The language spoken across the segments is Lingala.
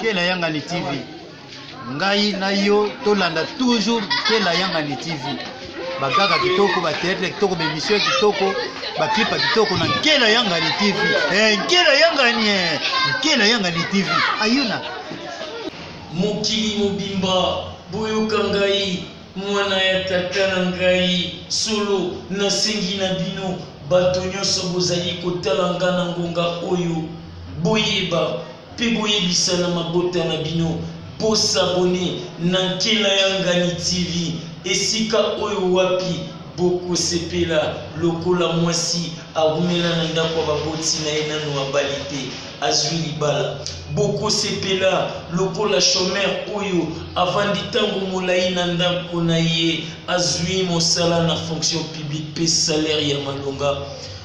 kela yangani tv ngai na yo tolanda toujours kela yangani tv bagaka kitoko bateatre kitoko baemission kitoko baklipa kitoko na nkela yangani tv eh, nkela yangani eh, nkela yangani tv ayuna mokili mobimba boyoka ngai mwana ya tata na ngai solo nasengi na bino bato nyonso bozali kotala ngai na ngonga oyo boyeba Mpe boyebisa na mabota na bino bosabone na nkela ya Ngani TV, esika oyo wapi bokosepela lokola mwasi awumela na ndako ya baboti na ye nano abali te azwi libala bokosepela lokola shomer oyo avandi ntango molai na ndako na ye azwi mosala na fonction publique mpe salaire ya malonga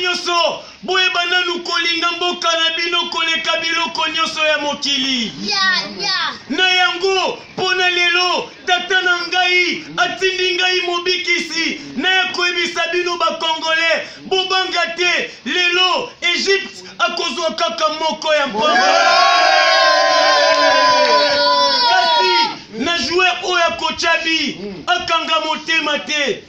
nyonso boyeba nanu kolinga mboka na bino koleka biloko nyonso ya mokili na yango mpo na lelo tata na ngai atindi ngai mobikisi na ya koyebisa bino bakongole bobanga te lelo egypte akozwa kaka moko ya mpamba kasi na joueur oyo akocabi akanga motema te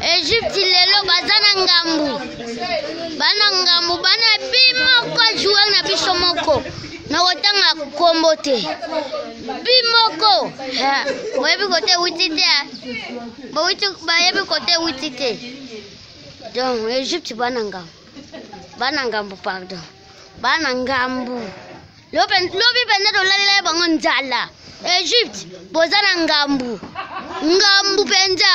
Egypte lelo baza na ngambu bana ngambu bana bi moko joueur na biso moko nakotanga kombo te bi moko boyebi kote ewuti te bayebi kote ewuti te donc egypte bana ngambu bana ngambu pardon bana ngambu lobi mpenza tolalela ye bango nzala egypte boza na ngambu ngambu mpenza